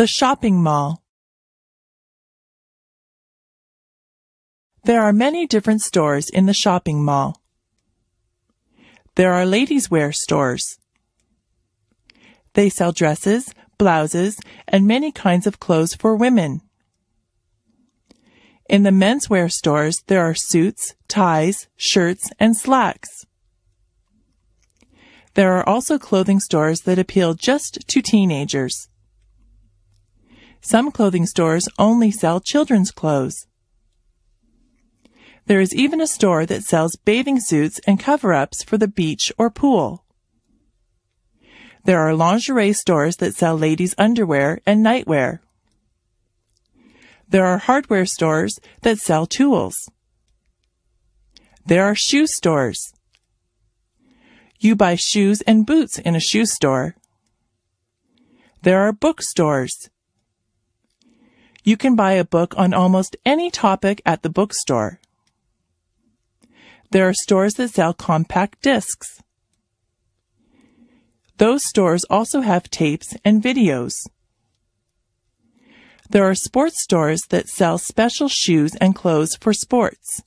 The shopping mall. There are many different stores in the shopping mall. There are ladies' wear stores. They sell dresses, blouses, and many kinds of clothes for women. In the menswear stores, there are suits, ties, shirts, and slacks. There are also clothing stores that appeal just to teenagers. Some clothing stores only sell children's clothes. There is even a store that sells bathing suits and cover-ups for the beach or pool. There are lingerie stores that sell ladies' underwear and nightwear. There are hardware stores that sell tools. There are shoe stores. You buy shoes and boots in a shoe store. There are bookstores. You can buy a book on almost any topic at the bookstore. There are stores that sell compact discs. Those stores also have tapes and videos. There are sports stores that sell special shoes and clothes for sports.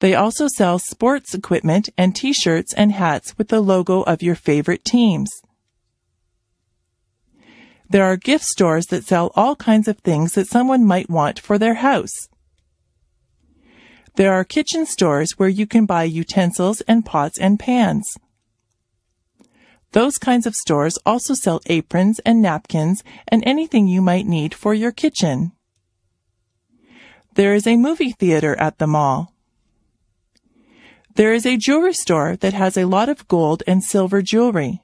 They also sell sports equipment and t-shirts and hats with the logo of your favorite teams. There are gift stores that sell all kinds of things that someone might want for their house. There are kitchen stores where you can buy utensils and pots and pans. Those kinds of stores also sell aprons and napkins and anything you might need for your kitchen. There is a movie theater at the mall. There is a jewelry store that has a lot of gold and silver jewelry.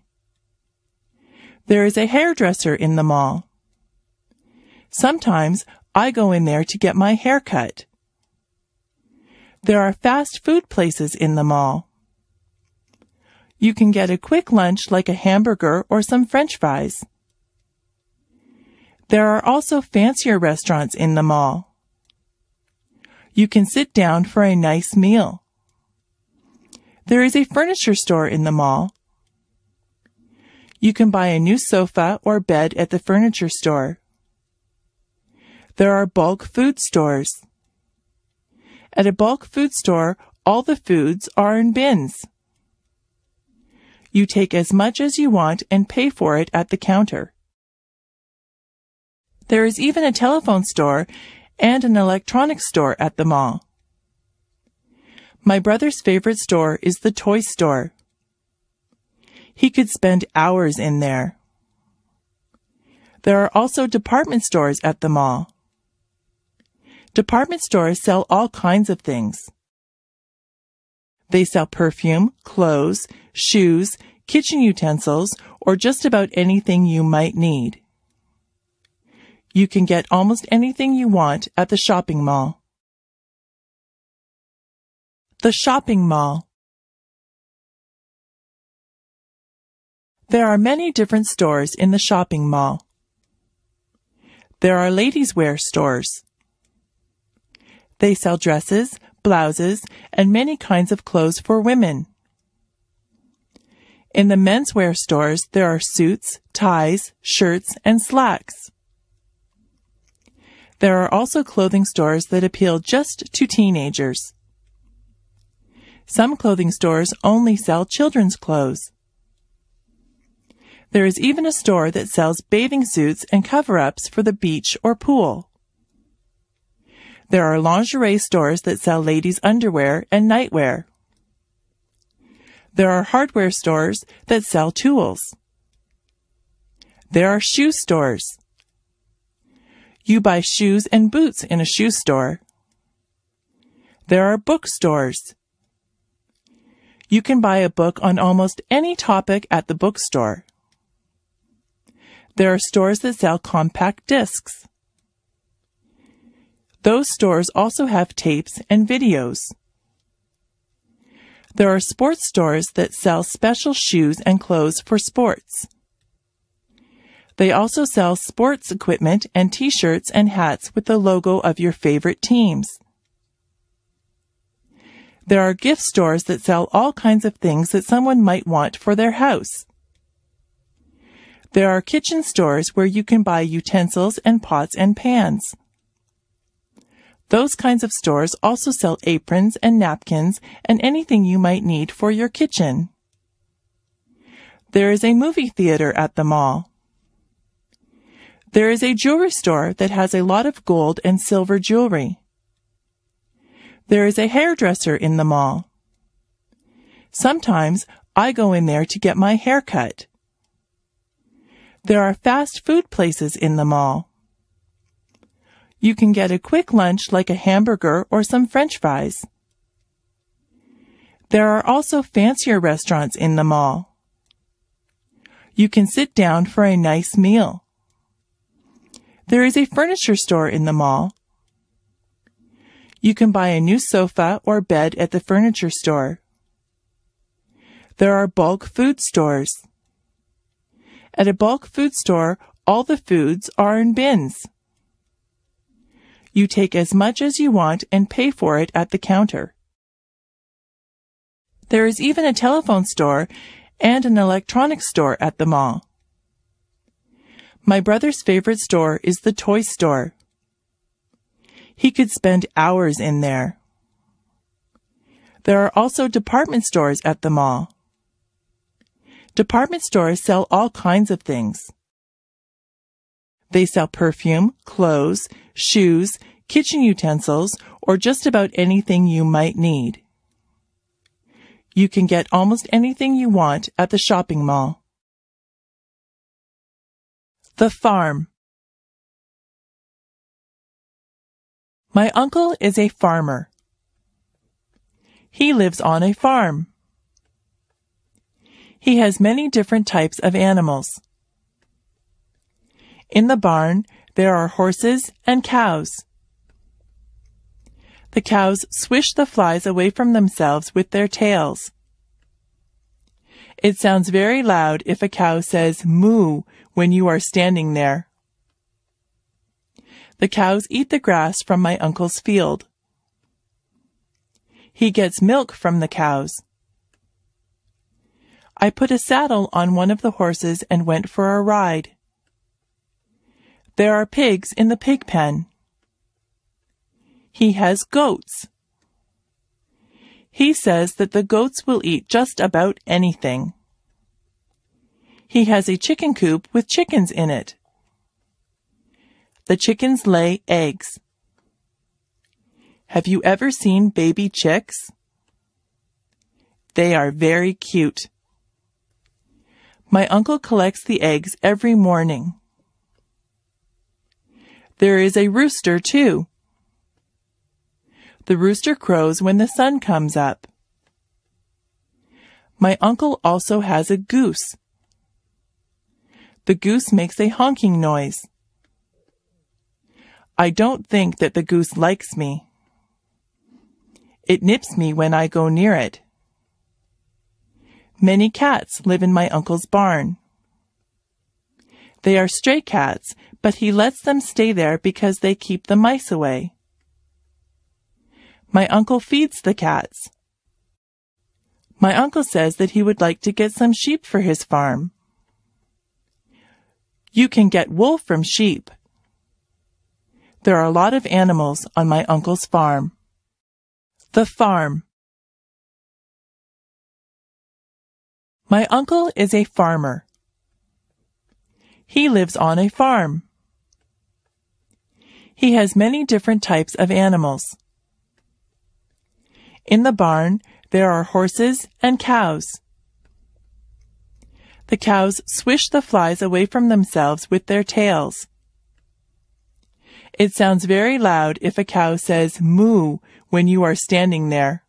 There is a hairdresser in the mall. Sometimes I go in there to get my hair cut. There are fast food places in the mall. You can get a quick lunch like a hamburger or some french fries. There are also fancier restaurants in the mall. You can sit down for a nice meal. There is a furniture store in the mall. You can buy a new sofa or bed at the furniture store. There are bulk food stores. At a bulk food store, all the foods are in bins. You take as much as you want and pay for it at the counter. There is even a telephone store and an electronics store at the mall. My brother's favorite store is the toy store. He could spend hours in there. There are also department stores at the mall. Department stores sell all kinds of things. They sell perfume, clothes, shoes, kitchen utensils, or just about anything you might need. You can get almost anything you want at the shopping mall. The shopping mall. There are many different stores in the shopping mall. There are ladies' wear stores. They sell dresses, blouses, and many kinds of clothes for women. In the menswear stores, there are suits, ties, shirts, and slacks. There are also clothing stores that appeal just to teenagers. Some clothing stores only sell children's clothes. There is even a store that sells bathing suits and cover-ups for the beach or pool. There are lingerie stores that sell ladies' underwear and nightwear. There are hardware stores that sell tools. There are shoe stores. You buy shoes and boots in a shoe store. There are bookstores. You can buy a book on almost any topic at the bookstore. There are stores that sell compact discs. Those stores also have tapes and videos. There are sports stores that sell special shoes and clothes for sports. They also sell sports equipment and t-shirts and hats with the logo of your favorite teams. There are gift stores that sell all kinds of things that someone might want for their house. There are kitchen stores where you can buy utensils and pots and pans. Those kinds of stores also sell aprons and napkins and anything you might need for your kitchen. There is a movie theater at the mall. There is a jewelry store that has a lot of gold and silver jewelry. There is a hairdresser in the mall. Sometimes I go in there to get my hair cut. There are fast food places in the mall. You can get a quick lunch like a hamburger or some french fries. There are also fancier restaurants in the mall. You can sit down for a nice meal. There is a furniture store in the mall. You can buy a new sofa or bed at the furniture store. There are bulk food stores. At a bulk food store, all the foods are in bins. You take as much as you want and pay for it at the counter. There is even a telephone store and an electronics store at the mall. My brother's favorite store is the toy store. He could spend hours in there. There are also department stores at the mall. Department stores sell all kinds of things. They sell perfume, clothes, shoes, kitchen utensils, or just about anything you might need. You can get almost anything you want at the shopping mall. The farm. My uncle is a farmer. He lives on a farm. He has many different types of animals. In the barn, there are horses and cows. The cows swish the flies away from themselves with their tails. It sounds very loud if a cow says moo when you are standing there. The cows eat the grass from my uncle's field. He gets milk from the cows. I put a saddle on one of the horses and went for a ride. There are pigs in the pig pen. He has goats. He says that the goats will eat just about anything. He has a chicken coop with chickens in it. The chickens lay eggs. Have you ever seen baby chicks? They are very cute. My uncle collects the eggs every morning. There is a rooster too. The rooster crows when the sun comes up. My uncle also has a goose. The goose makes a honking noise. I don't think that the goose likes me. It nips me when I go near it. Many cats live in my uncle's barn. They are stray cats, but he lets them stay there because they keep the mice away. My uncle feeds the cats. My uncle says that he would like to get some sheep for his farm. You can get wool from sheep. There are a lot of animals on my uncle's farm. The farm. My uncle is a farmer. He lives on a farm. He has many different types of animals. In the barn, there are horses and cows. The cows swish the flies away from themselves with their tails. It sounds very loud if a cow says moo when you are standing there.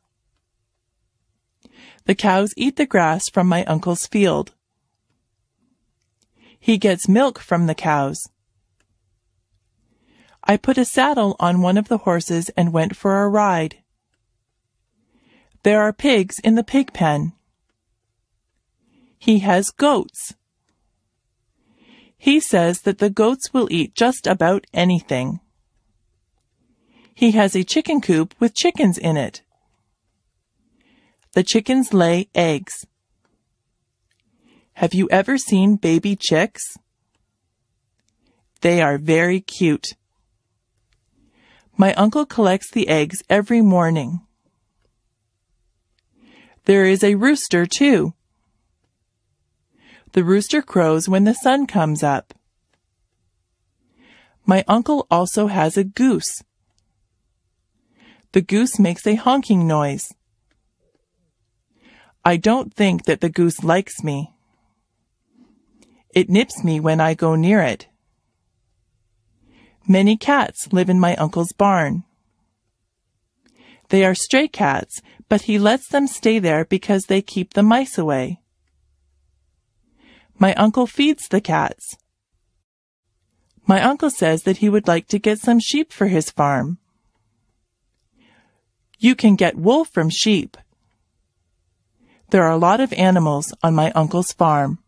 The cows eat the grass from my uncle's field. He gets milk from the cows. I put a saddle on one of the horses and went for a ride. There are pigs in the pig pen. He has goats. He says that the goats will eat just about anything. He has a chicken coop with chickens in it. The chickens lay eggs. Have you ever seen baby chicks? They are very cute. My uncle collects the eggs every morning. There is a rooster too. The rooster crows when the sun comes up. My uncle also has a goose. The goose makes a honking noise. I don't think that the goose likes me. It nips me when I go near it. Many cats live in my uncle's barn. They are stray cats, but he lets them stay there because they keep the mice away. My uncle feeds the cats. My uncle says that he would like to get some sheep for his farm. You can get wool from sheep. There are a lot of animals on my uncle's farm.